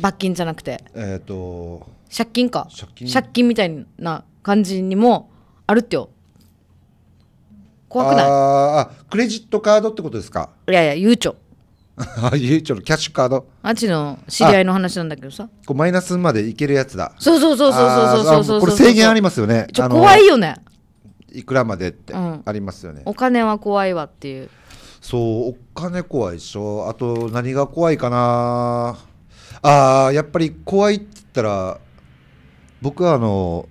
罰金じゃなくて。えっ、と借金か。借金？みたいな感じにもあるってよ。怖くない？あクレジットカードってことですか？いやいやゆうちょ。あゆうちょのキャッシュカード？あっちの知り合いの話なんだけどさ。こうマイナスまでいけるやつだ。そうそうそうそうそうそうそうこれ制限ありますよねちょ怖いよねいくらまでってうんありますよね、お金は怖いわっていうそうお金怖いでしょ。あと何が怖いかな。あーやっぱり怖いって言ったら僕はあの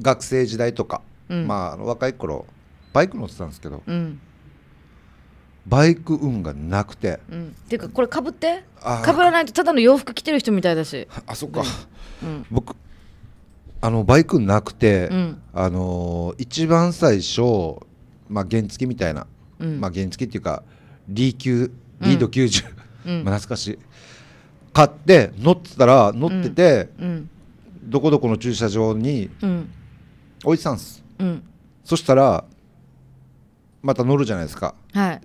学生時代とか、うん。まあ若い頃バイク乗ってたんですけどうん。バイク運がなくて。うん。っていうかこれかぶって？かぶらないとただの洋服着てる人みたいだし。あそっか、うん。僕あのバイクなくて、うん。あのー一番最初、まあ、原付みたいな、うん。まあ、原付っていうかリー級リード90、うん。まあ懐かしい。買って乗ってたら乗ってて、うん。どこどこの駐車場にうん。置いてたんです。うん。そしたらまた乗るじゃないですか。はい。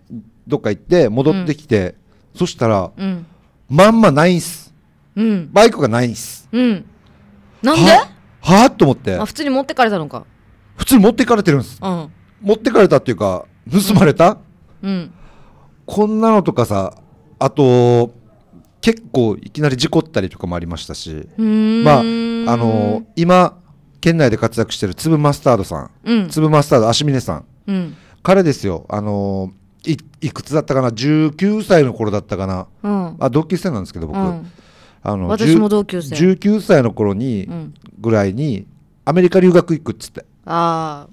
どっか行って戻ってきて、そしたらうん。まんまないんす。うん。バイクがないんす。うん。なんで？ははぁと思って。あ普通に持ってかれたのか。普通に持ってかれてるんです。うん。持ってかれたっていうか盗まれた、うん。こんなのとかさあと結構いきなり事故ったりとかもありましたし。うーん。まああの今県内で活躍してる粒マスタードさん、うん。粒マスタード足峰さん。うん。彼ですよ。あのいいくつだったかな？19歳の頃だったかな？うん。あ同級生なんですけど僕、うん。あの私も同級生。10 19歳の頃に、うん。ぐらいにアメリカ留学行くっつって。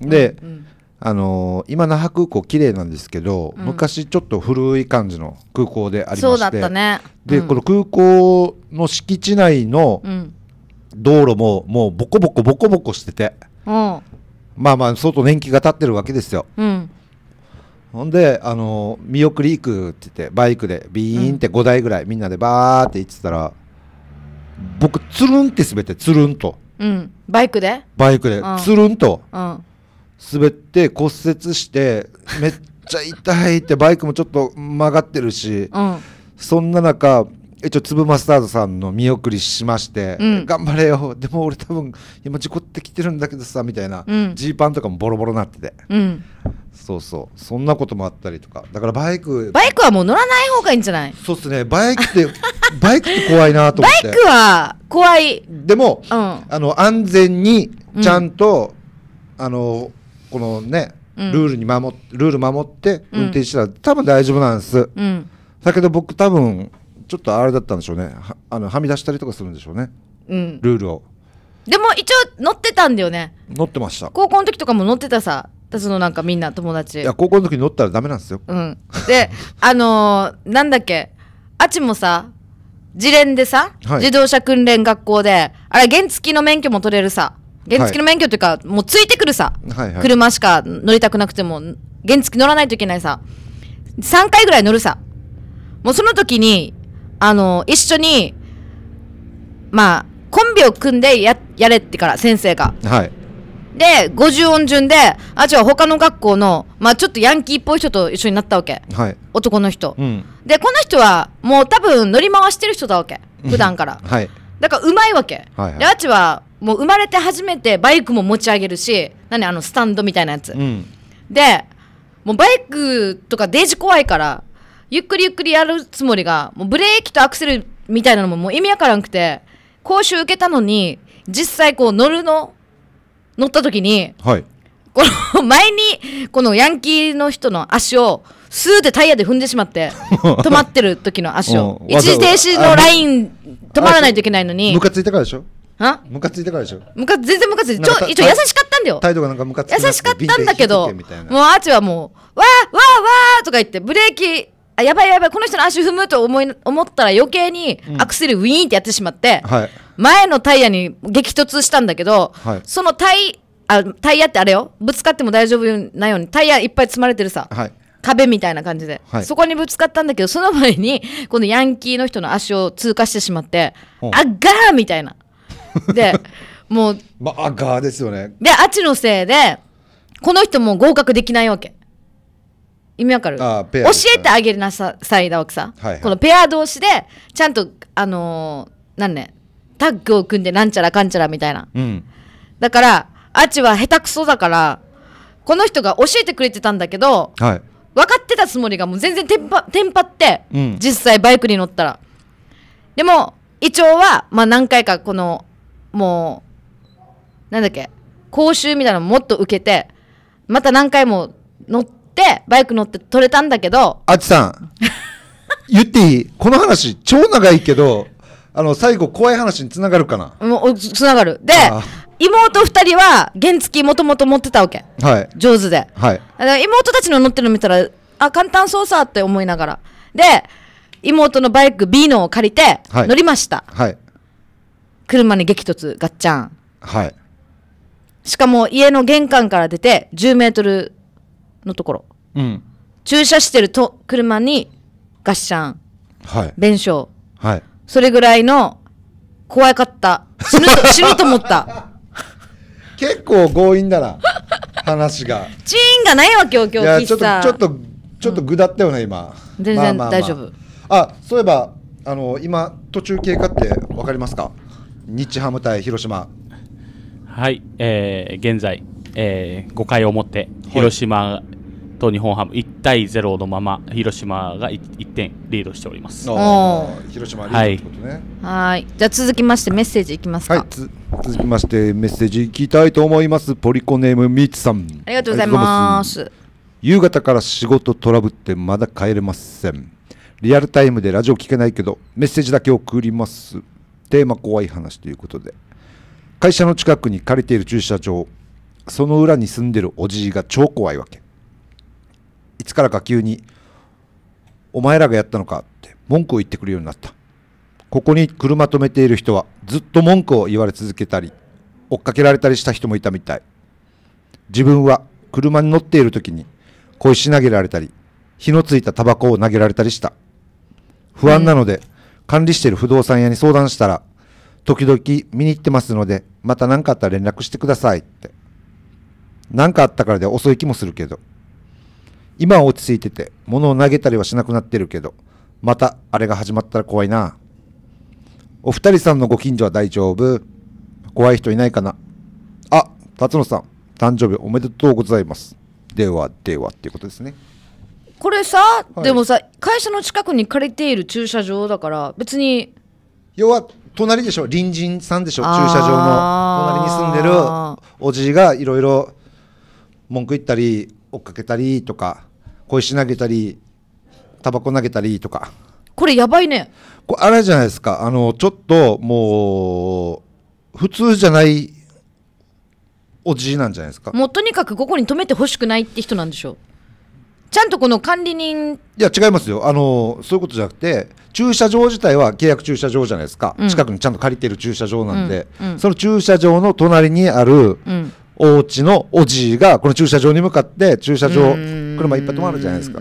でうんあのー今那覇空港綺麗なんですけど、うん。昔ちょっと古い感じの空港でありましてそうだったね。で、うん。この空港の敷地内のうん。道路ももうボコボコボコボコしててうん。まあまあ相当年季が経ってるわけですよ。うん。ほんで、あのー見送り行くって言ってバイクでビーンって5台ぐらいみんなでバーって行ってたら僕つるんって滑ってつるんと。うん。バイクで？バイクでうん。つるんと。うん滑って骨折してめっちゃ痛いってバイクもちょっと曲がってるしうん。そんな中一応粒マスタードさんの見送りしまして、うん。頑張れよ。でも俺多分今事故ってきてるんだけどさみたいなうん。ジー、パンとかもボロボロなってて。うん。そうそう。そんなこともあったりとか。だからバイクバイクはもう乗らない方がいいんじゃない？そうっすね。バイクって バイクって怖いなと思って。バイクは怖い。でもうん。あの安全にちゃんと、あのこのねうん。ルールに守っルール守ってうん。運転したら多分大丈夫なんです、うん。だけど僕多分ちょっとあれだったんでしょうね。はあのはみ出したりとかするんでしょうね。うん。ルールを。でも一応乗ってたんだよね。乗ってました。高校の時とかも乗ってたさ。そのなんかみんな友達。いや高校の時に乗ったらダメなんですよ。うん。であのーなんだっけ。あっちもさ自連でさ、はい。自動車訓練学校であれ原付の免許も取れるさ原付の免許っていうか、もうついてくるさ、はいはい。車しか乗りたくなくても原付乗らないといけないさ。3回ぐらい乗るさ。もうその時にあの一緒にまあコンビを組んでややれってから先生が。はい。で50音順であ違う他の学校のまあちょっとヤンキーっぽい人と一緒になったわけ。はい。男の人、うん。でこの人はもう多分乗り回してる人だわけ。普段から。はい。だからうまいわけ、はいはい。であっちはもう生まれて初めてバイクも持ち上げるし何あのスタンドみたいなやつ、うん。でもうバイクとかデージ怖いからゆっくりゆっくりやるつもりがもうブレーキとアクセルみたいなのももう意味わからんくて講習受けたのに実際こう乗るの乗った時にはい。この前にこのヤンキーの人の足をスーってタイヤで踏んでしまって 止まってる時の足を。うん。一時停止のライン止まらないといけないのに。ムカついたからでしょ？はムカついたからでしょ。むか全然ムカついてちょ一応優しかったんだよ。態度がなんかムカつく優しかったんだけどもうアーチはもうわーわーわーとか言ってブレーキあやばいやばいこの人の足踏むと思い思ったら余計にアクセルウィーンってやってしまって、はい。前のタイヤに激突したんだけど、はい。そのタイあタイヤってあれよ。ぶつかっても大丈夫なようにタイヤいっぱい積まれてるさ、はい。壁みたいな感じで、はい。そこにぶつかったんだけどその前にこのヤンキーの人の足を通過してしまってあっがーみたいなでもうまあガーですよね。であっちのせいでこの人も合格できないわけ。意味わかる？教えてあげるなささいだわけさ、はいはい。このペア同士でちゃんとあのーなんねタッグを組んでなんちゃらかんちゃらみたいな。うん。だからあっちは下手くそだからこの人が教えてくれてたんだけどはい。分かってたつもりがもう全然テンパテンパって、うん。実際バイクに乗ったら。でも一応は、まあ、何回かこのもうなんだっけ講習みたいなのもっと受けてまた何回も乗ってバイク乗って取れたんだけどあっちさん 言っていい？この話超長いけどあの最後怖い話につながるかな？もうつながる。であ妹2人は原付もともと持ってたわけ。はい。上手で。はい。妹たちの乗ってるの見たらあ簡単そうさって思いながら。で妹のバイク B のを借りてはい。乗りました、はい車に激突ガッチャン。はい。しかも家の玄関から出て10メートルのところ。うん。駐車してると車にガッシャン。はい。弁償。はい。それぐらいの怖かった。死ぬと 死ぬと思った。結構強引だな。話が。チーンがないわけよいやちょっとちょっとちょっとぐだったよね今。全然まあまあまあ。大丈夫。あそういえばあの今途中経過ってわかりますか？日ハム対広島。はい、えー現在、え5回表、広島と日本ハム1対0のまま広島が 1, 点リードしております。広島リードってことね。はーい。じゃあ続きましてメッセージいきますか、はい、つ続きましてメッセージいきたいと思います。ポリコネームみつさん。ありがとうございます。夕方から仕事トラブってまだ帰れません。リアルタイムでラジオ聞けないけどメッセージだけ送りますテーマ怖い話ということで。会社の近くに借りている駐車場。その裏に住んでるおじいが超怖いわけ。いつからか急に「お前らがやったのか」って文句を言ってくるようになった。ここに車止めている人はずっと文句を言われ続けたり追っかけられたりした人もいたみたい。自分は車に乗っている時に小石投げられたり火のついたタバコを投げられたりした。不安なので、管理してる不動産屋に相談したら時々見に行ってますのでまた何かあったら連絡してくださいって。何かあったからで遅い気もするけど。今は落ち着いてて物を投げたりはしなくなってるけどまたあれが始まったら怖いな。お二人さんのご近所は大丈夫？怖い人いないかな？あ辰野さん誕生日おめでとうございます。ではではっていうことですね。これさ、い。でもさ会社の近くに借りている駐車場だから別に。要は隣でしょ？隣人さんでしょ？駐車場の。隣に住んでるおじいがいろいろ文句言ったり追っかけたりとか小石投げたりタバコ投げたりとか。これやばいね。これあれじゃないですか。あのちょっともう普通じゃないおじいなんじゃないですか。もうとにかくここに止めてほしくないって人なんでしょ？ちゃんとこの管理人いや違いますよ。あのそういうことじゃなくて駐車場自体は契約駐車場じゃないですか、うん。近くにちゃんと借りてる駐車場なんで、うんうん。その駐車場の隣にあるうん。お家のおじいがこの駐車場に向かって駐車場うん。車いっぱい止まるじゃないですか、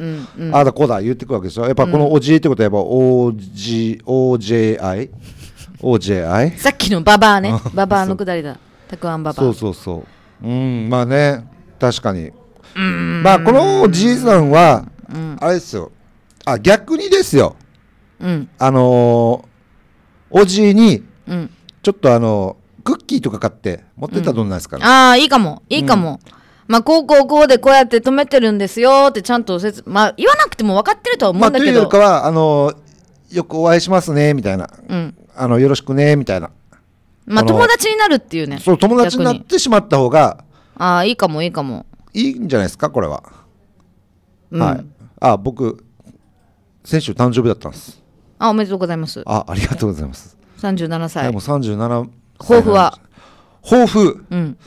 ああだこうだ言ってくるわけですよ。やっぱこのおじいってことはやっぱ OG OJI OJI さっきのババアね。うん。ババアのくだりだ。たくあんババア。そうそうそう。うんまあね。確かにまあこのおじいさんはあれですよ。あ逆にですよ。うん。あのーおじいにうん。ちょっとあのクッキーとか買って持ってったらどうなんですかね、ああいいかも。いいかも、まあこうこうこうでこうやって止めてるんですよってちゃんと説まあ言わなくても分かってるとは思まあというんだけど、りかはあのーよくお会いしますねみたいな。うん。あのよろしくねみたいな。まあ友達になるっていうね。そう友達になっ逆てしまった方がああいいかもいいかもいいんじゃないですかこれは、うん。はい。あ僕先週誕生日だったんです。あおめでとうございます。あありがとうございます、37はい、歳もう37抱負は？抱負。うん。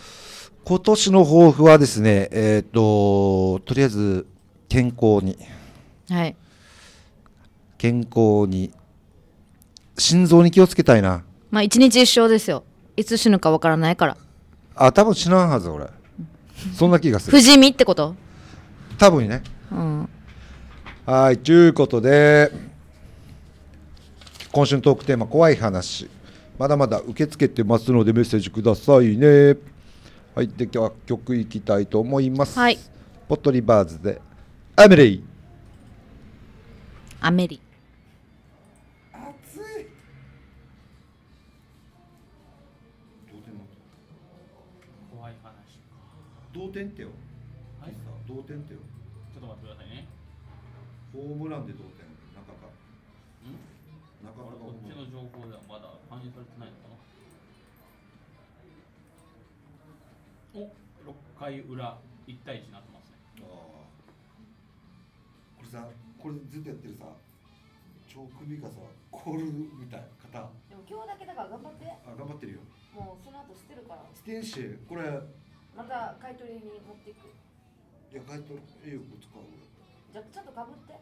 今年の抱負はですねえっ、ととりあえず健康に。はい。健康に。心臓に気をつけたいな。まあ一日一生ですよ。いつ死ぬかわからないから。あ多分死なんはず俺そんな気がする。不死身ってこと？多分ね。うん。はいということで今週のトークテーマ怖い話。まだまだ受け付けてますのでメッセージくださいね。はいで今日は曲いきたいと思います。はい。ポットリバーズでアメリー。アメリ同点ってよはい。同点ってよちょっと待ってくださいね。ホームランで同点。中か。中こかれこっちの情報ではまだ反映されてないのかな？お6回裏1対1になってますね。あー。これさこれずっとやってるさ超首がさコールみたい肩でも今日だけだから頑張って。あ頑張ってるよ。もうその後捨てるから。ステンシェこれいまた買い取りに持っていく。や帰っとえよ使うじゃちゃんとかぶって。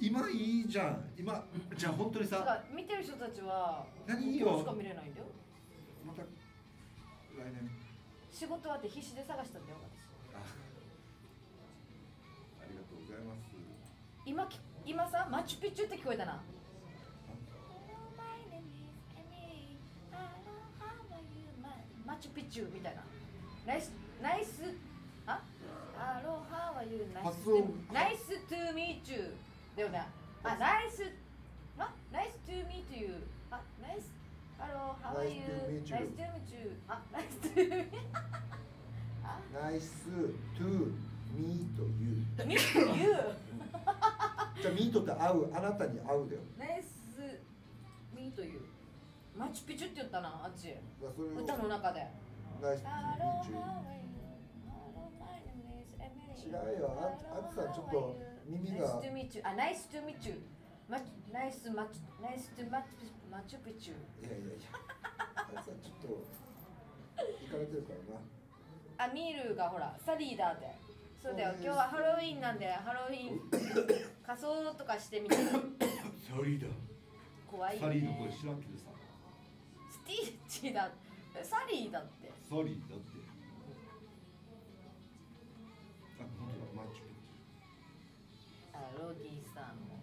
今いいじゃん。今じゃあ本当にさ。見てる人たちは何よ。しか見れないんだよ。また来年。仕事終わって必死で探したんだよあありがとうございます。今き今さマチュピチュって聞こえたな。マチュピチュみたいなナイスナイスあ？アロハは言う。ナイスナイストゥーミーチューだよね。あナイスあ？ナイストゥーミーというあナイスアロハは言う。Nice to meet you. ナイストゥーミーチューあ？ナイストゥーミナイストゥミートユーミーというじゃあミートって合う？あなたに合うだよ。ナイスミーというマチュピチュって言ったなあっち。歌の中でナイストゥミーチュー違うよああつさんちょっと耳が Nice to meet you. あ Nice to meet you. マナイスマチナイスとマチマチュピチュいやいやいやあつさんちょっと聞かれてるからなあミールがほらサリーだってそうだよ今日はハロウィンなんでハロウィン仮装とかしてみてサリーだ怖いよサリーの声ね知らんけどさスティッチだサリーだってサリーだって。あ本当だマッチュピあロディさんも。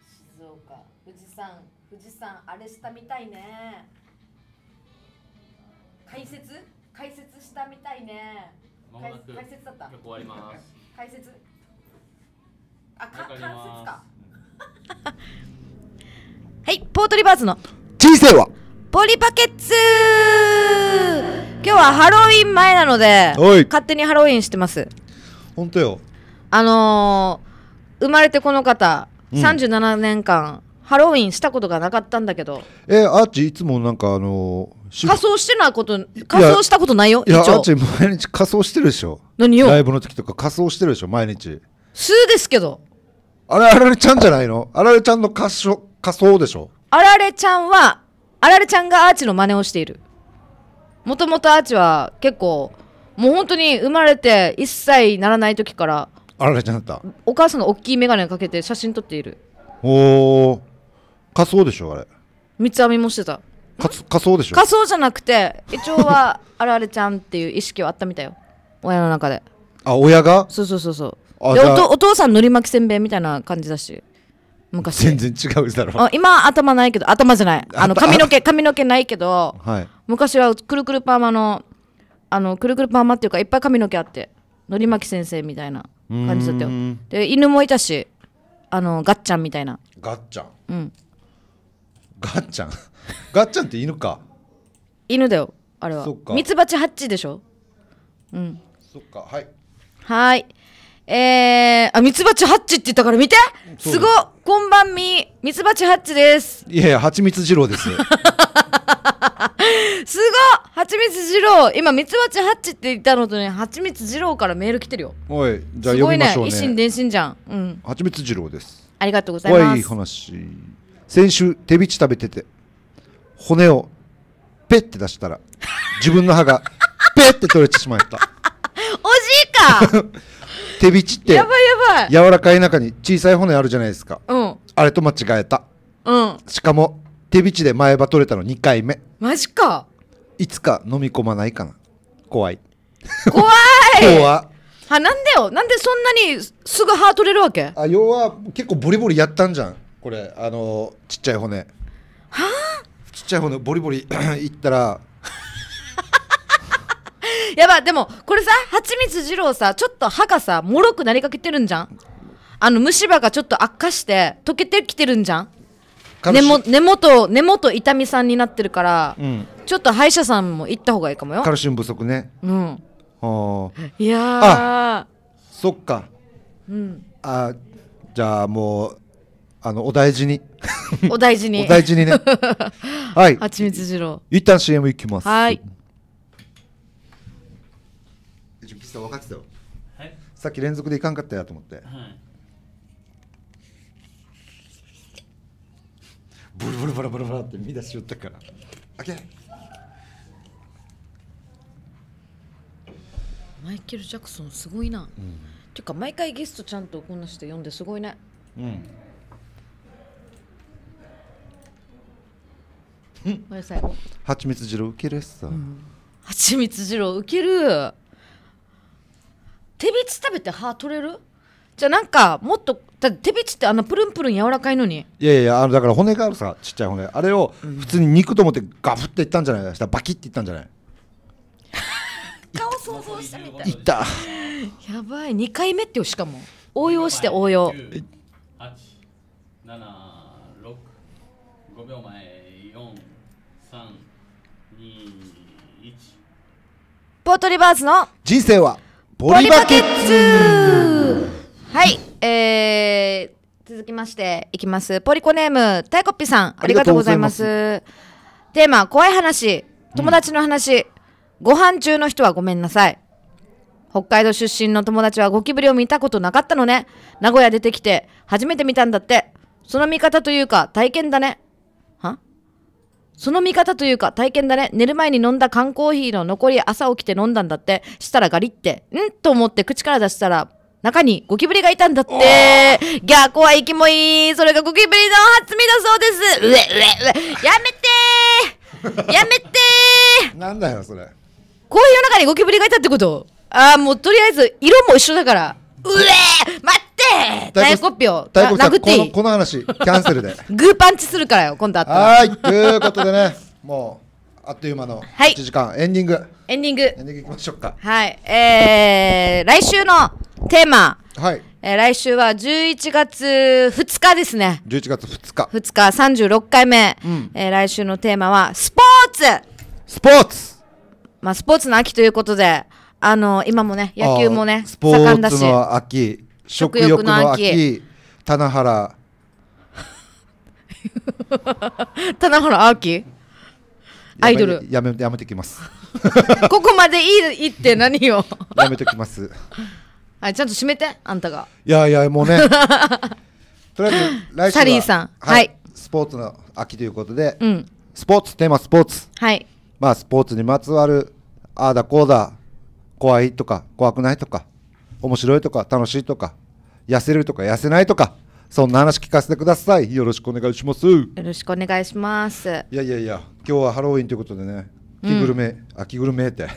静岡。富士山富士山あれしたみたいね。解説？解説したみたいね。解解説だった？曲終わります。解説？あか関節か。はいポートリバーズの。人生は？ポリバケッツ。今日はハロウィン前なので勝手にハロウィンしてます。本当よ。あのー、生まれてこの方、うん。37年間ハロウィンしたことがなかったんだけど。えアーチいつもなんかあのーし仮装してないこと仮装したことないよいやアーチ毎日仮装してるでしょ。何よ？ライブの時とか仮装してるでしょ毎日。数ですけど。あれあられちゃんじゃないの？あられちゃんの仮装仮装でしょ？あられちゃんはあられちゃんがアーチの真似をしている。もともとアーチは結構もう本当に生まれて1歳にならない時からあられちゃんだった。お母さんが大きい眼鏡かけて写真撮っている。おお仮装でしょあれ。三つ編みもしてた。仮装でしょ。仮装じゃなくて一応はあられちゃんっていう意識はあったみたいよ。親の中で。あ親が？そうそうそうそう。でおとお父さんのり巻きせんべいみたいな感じだし昔。全然違うだろ。あ今頭ないけど頭じゃない。あのあ髪の毛髪の毛ないけどはい。昔はくるくるパーマのあのくるくるパーマっていうかいっぱい髪の毛あってのり巻き先生みたいな感じだったよ。で犬もいたしあのガッチャンみたいな。ガッチャン？うん。ガッチャン？ガッチャンって犬か？犬だよあれは。ミツバチハッチでしょ？うん。そっかはい。はーいえー、あミツバチハッチって言ったから見て。す。ごっ。こんばんみ。ミツバチハッチです。いやいや蜂蜜二郎です すごっ。はちみつ二郎。今ミツバチハッチって言ったのとねはちみつ二郎からメール来てるよ。おいじゃあすごいね呼びましょう一心ね伝心じゃん。うん。蜂蜜二郎です。ありがとうございます。話。先週手びち食べてて骨をペッて出したら自分の歯がペッて取れてしまった。おじいか 手びちってやばいやばい。柔らかい中に小さい骨あるじゃないですか。うん。あれと間違えた。うん。しかも手びちで前歯取れたの2回目。マジか。いつか飲み込まないかな。怖い。怖い。怖。はなんでよ。なんでそんなにすぐ歯取れるわけ？あ要は結構ボリボリやったんじゃん。これあのちっちゃい骨。はちっちゃい骨ボリボリ いったらやばいでもこれさはちみつ二郎さちょっと歯がさもろくなりかけてるんじゃん？あの虫歯がちょっと悪化して溶けてきてるんじゃん？根も根元根元痛みさんになってるから、うん。ちょっと歯医者さんも行った方がいいかもよ。カルシウム不足ね。うん。いやそっか。ーうん。あじゃあもうあのお大事に。お大事に。お大事にね。はい。はちみつ二郎。一旦 CM 行きます。はい純喫茶分かってたよはい。さっき連続でいかんかったやと思って。はい。ブルブルブルブルブルって見出しよったから。開け。マイケル・ジャクソンすごいな、ていうか毎回ゲストちゃんとこんなして読んですごいね。うん。これ最後はちみつ汁受けるしさ、はちみつ二郎ウケるべて歯取れる？じゃあなんかもっとだって手びちってあんなプルンプルン柔らかいのに。いやいやあのだから骨があるさちっちゃい骨。あれを普通に肉と思ってガブっていったんじゃない？そしたらバキっていったんじゃない？顔想像したみたい。いった。やばい。2回目ってよしかも。応用して応用。9 8 7 6 5秒前4 3 2 1ポートリバーズの。人生は？ポポリバケッツ！はいえー、続きましていきます。ポリコネームタイコッピさんありがとうございます。テーマ怖い話。友達の話、ご飯中の人はごめんなさい。北海道出身の友達はゴキブリを見たことなかったのね。名古屋出てきて初めて見たんだって。その見方というか体験だね。はその見方というか体験だね。寝る前に飲んだ缶コーヒーの残り朝起きて飲んだんだって。したらガリって。んと思って口から出したら、中にゴキブリがいたんだって。ギャー怖いキモい。それがゴキブリの発味だそうです。うえうえうえ。やめてーやめてーなんだよそれコーヒーの中にゴキブリがいたってこと？ああ、もうとりあえず色も一緒だから。うえ待って大コッピョ大根さん殴っていいこの話キャンセルで グーパンチするからよ、今度あったら。はいということでねもうあっという間のはい1時間、エンディングエンディングエ。ンディングいきましょうかはい。えー、来週のテーマ。はいえー来週は11月2日ですね。11月2日2日36回目。うんえー来週のテーマはスポーツスポーツまあ、スポーツの秋ということで、あの今もね、野球もね盛んだし。ーツの秋食食欲欲のの秋秋棚原棚原秋？アイドル。やめやめてきますここまでいいいいって何よ。やめてきます はい、ちゃんと締めて、あんたが。いやいやもうね とりあえず来週はサリーさんはい、はいスポーツの秋ということで、うん。スポーツテーマスポーツはい。まあスポーツにまつわるああだこうだ怖いとか怖くないとか面白いとか楽しいとか痩せるとか痩せないとかそんな話聞かせてください。よろしくお願いします。いよろしくお願いします。やいやいや今日はハロウィンということでね着ぐるみ、あ着ぐるみって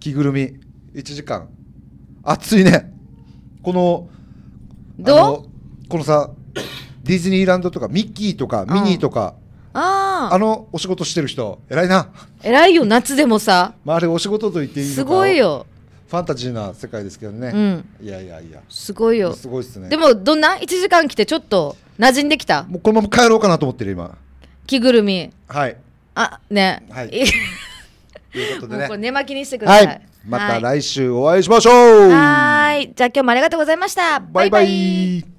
着ぐるみ1時間。暑いね。このどう？このさディズニーランドとかミッキーとかミニーとか、ああ、あのお仕事してる人偉いな、偉いよ、夏でもさ。まあ、あれお仕事と言っていいのか。すごいよ。ファンタジーな世界ですけどね、うん。いやいやいやすごいよ。すごいっすねでも、どんな ?1 時間来てちょっと馴染んできた？もうこのまま帰ろうかなと思ってる今着ぐるみ。はいあ、ね。はいいということでね もうこれ寝巻きにしてくださ。はいいまたはい来週お会いしましょうはーい。じゃあ今日もありがとうございました。バイバイ